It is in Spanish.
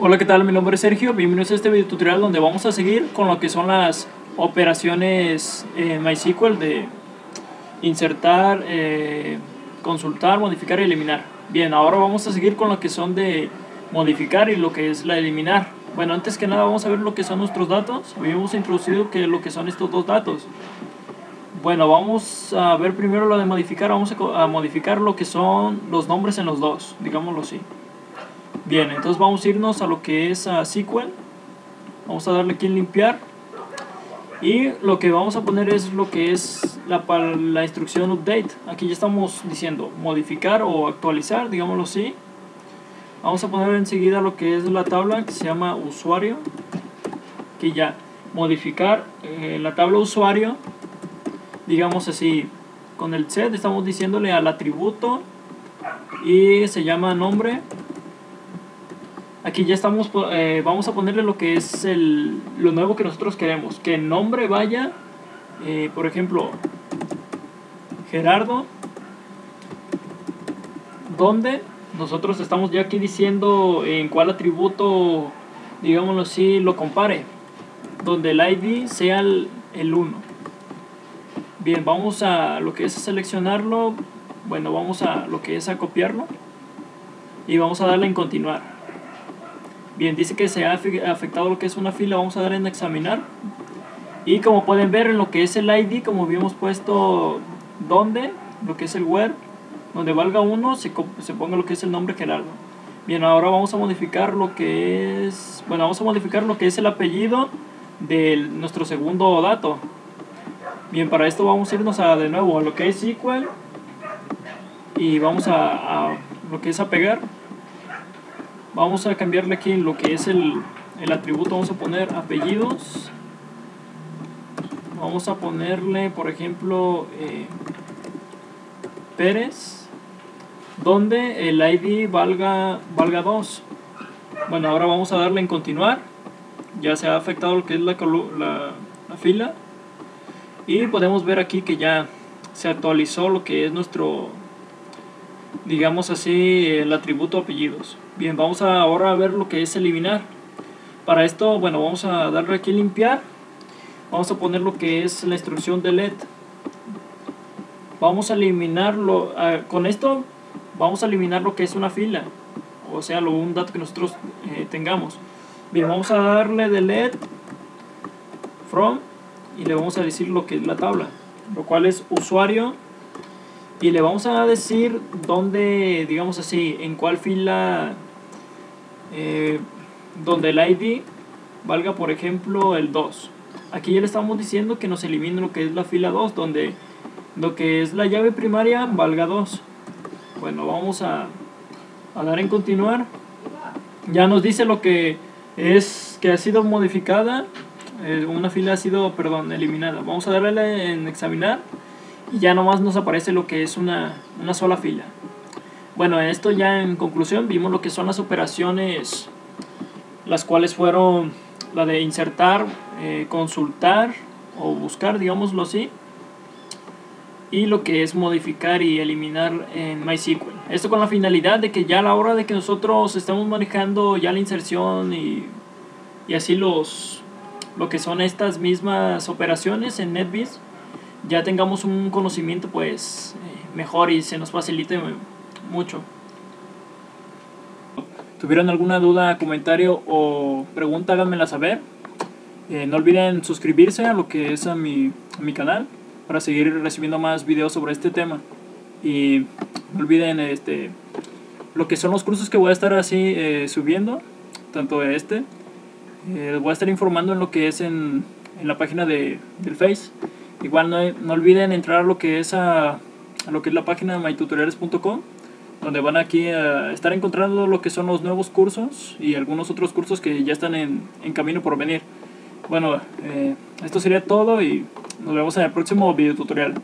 Hola, ¿qué tal? Mi nombre es Sergio. Bienvenidos a este video tutorial donde vamos a seguir con lo que son las operaciones en MySQL de insertar, eh, consultar, modificar y eliminar. Bien, ahora vamos a seguir con lo que son de modificar y lo que es la eliminar. Bueno, antes que nada vamos a ver lo que son nuestros datos. Habíamos introducido que lo que son estos dos datos. Bueno, vamos a ver primero lo de modificar. Vamos a, a modificar lo que son los nombres en los dos, digámoslo así. Bien, entonces vamos a irnos a lo que es a SQL. Vamos a darle aquí en limpiar. Y lo que vamos a poner es lo que es la, la instrucción update. Aquí ya estamos diciendo modificar o actualizar, digámoslo así. Vamos a poner enseguida lo que es la tabla que se llama usuario. Que ya modificar eh, la tabla usuario, digamos así, con el set estamos diciéndole al atributo y se llama nombre aquí ya estamos eh, vamos a ponerle lo que es el, lo nuevo que nosotros queremos. Que el nombre vaya eh, por ejemplo Gerardo donde nosotros estamos ya aquí diciendo en cuál atributo digámoslo así lo compare donde el ID sea el, el 1 bien vamos a lo que es a seleccionarlo bueno vamos a lo que es a copiarlo y vamos a darle en continuar Bien, dice que se ha afectado lo que es una fila, vamos a dar en examinar. Y como pueden ver en lo que es el ID, como habíamos puesto donde, lo que es el where, donde valga uno, se, se ponga lo que es el nombre Gerardo. Bien, ahora vamos a modificar lo que es, bueno, vamos a modificar lo que es el apellido de nuestro segundo dato. Bien, para esto vamos a irnos a, de nuevo a lo que es SQL y vamos a, a lo que es a pegar vamos a cambiarle aquí lo que es el, el atributo. Vamos a poner apellidos. Vamos a ponerle por ejemplo eh, Pérez donde el ID valga valga 2 bueno ahora vamos a darle en continuar. Ya se ha afectado lo que es la, la, la fila. Y podemos ver aquí que ya se actualizó lo que es nuestro digamos así el atributo apellidos bien vamos ahora a ver lo que es eliminar. Para esto bueno vamos a darle aquí limpiar. Vamos a poner lo que es la instrucción delete vamos a eliminarlo con esto vamos a eliminar lo que es una fila o sea lo, un dato que nosotros eh, tengamos. Bien vamos a darle delete from y le vamos a decir lo que es la tabla lo cual es usuario y le vamos a decir dónde, digamos así, en cuál fila, eh, donde el ID valga, por ejemplo, el 2. Aquí ya le estamos diciendo que nos elimine lo que es la fila 2, donde lo que es la llave primaria valga 2. Bueno, vamos a, dar en continuar. Ya nos dice lo que es que ha sido modificada, eh, una fila ha sido, perdón, eliminada. Vamos a darle en examinar y ya nomás nos aparece lo que es una, una sola fila. Bueno, esto ya en conclusión vimos lo que son las operaciones, las cuales fueron la de insertar, eh, consultar o buscar, digámoslo así, y lo que es modificar y eliminar en MySQL. Esto con la finalidad de que ya a la hora de que nosotros estamos manejando ya la inserción y, y así los lo que son estas mismas operaciones en NetBeans, ya tengamos un conocimiento pues eh, mejor y se nos facilite mucho. ¿Tuvieron alguna duda, comentario o pregunta? Háganmela saber. Eh, no olviden suscribirse a lo que es a mi, mi, canal para seguir recibiendo más videos sobre este tema. Y no olviden este, lo que son los cursos que voy a estar así eh, subiendo, tanto este. les voy a estar informando en lo que es en, en la página de, del Face. Igual no, no olviden entrar a lo que es a, a lo que es la página de mytutoriales.com donde van aquí a estar encontrando lo que son los nuevos cursos y algunos otros cursos que ya están en, en camino por venir. Bueno, eh, esto sería todo y nos vemos en el próximo video tutorial.